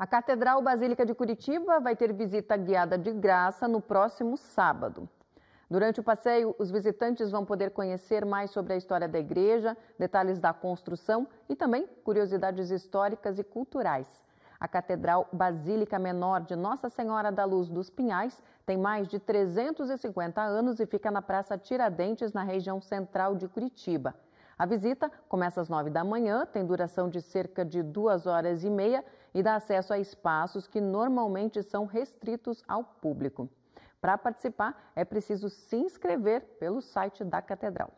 A Catedral Basílica de Curitiba vai ter visita guiada de graça no próximo sábado. Durante o passeio, os visitantes vão poder conhecer mais sobre a história da igreja, detalhes da construção e também curiosidades históricas e culturais. A Catedral Basílica Menor de Nossa Senhora da Luz dos Pinhais tem mais de 350 anos e fica na Praça Tiradentes, na região central de Curitiba. A visita começa às nove da manhã, tem duração de cerca de duas horas e meia e dá acesso a espaços que normalmente são restritos ao público. Para participar, é preciso se inscrever pelo site da Catedral.